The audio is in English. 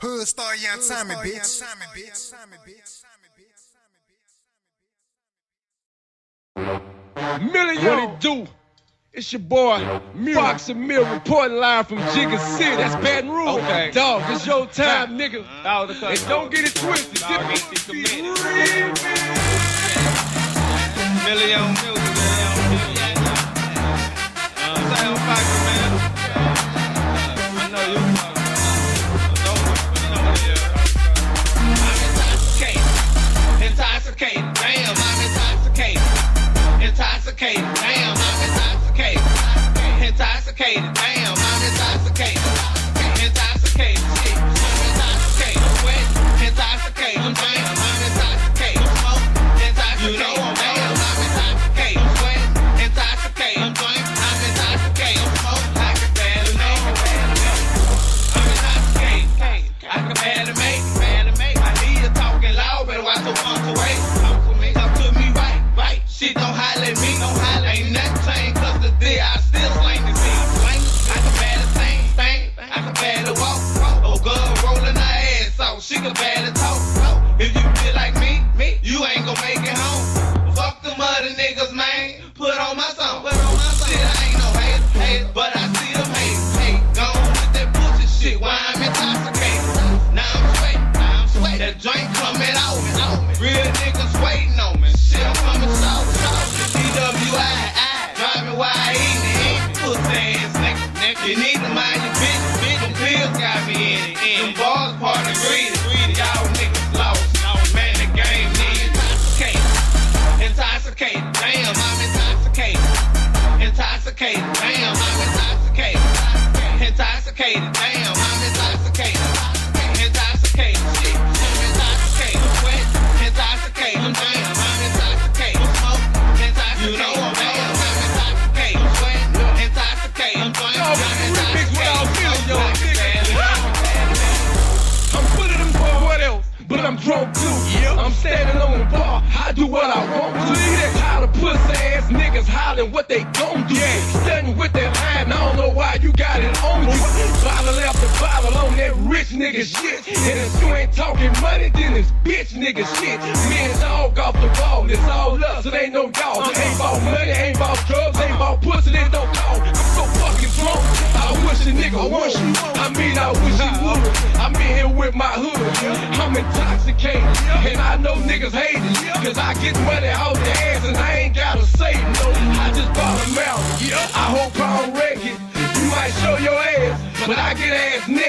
Hood star young Tommie, bitch. Million what it do? It's your boy, Foxx A Mill, reporting live from Jigga City. That's Baton Rouge. Okay. Dogg, it's your time, nigga. The. And don't get it twisted. Dogg, This it's be committed. remix. Million music, million Intoxicated. She can barely talk. If you feel like me, me, you ain't gon' make it home. Fuck them other niggas, man. Put on my song. Put on my song. Shit, I ain't no hate, hate, but I see them hate, hate. Gone with that bullshit shit, why I'm intoxicated. Now I'm sweating, now I'm sweating. That joint coming out, out. Real niggas waiting on me. Shit, I'm coming south, south. DWI, driving wide, eating it. Pussy ass nigga, nigga. You need I'm drunk too. Yeah. I'm standing on the bar. I do what I want to. That how the pussy ass niggas hollering what they gon' do. Standing with that line. I don't know why you got it on you. Bottle after bottle on that rich nigga shit. And if you ain't talking money, then it's bitch nigga shit. Me and dog off the ball. It's all us. It ain't no dog. Ain't about money, ain't about drugs, ain't about pussy. They don't call. I'm so fucking drunk. I wish a nigga would. I mean, I wish he would. I'm in here with my hood. Intoxicated. And I know niggas hate it. Cause I get money out the ass and I ain't gotta say no. I just bought a mouth. I hope I don't wreck it. You might show your ass, but I get ass naked.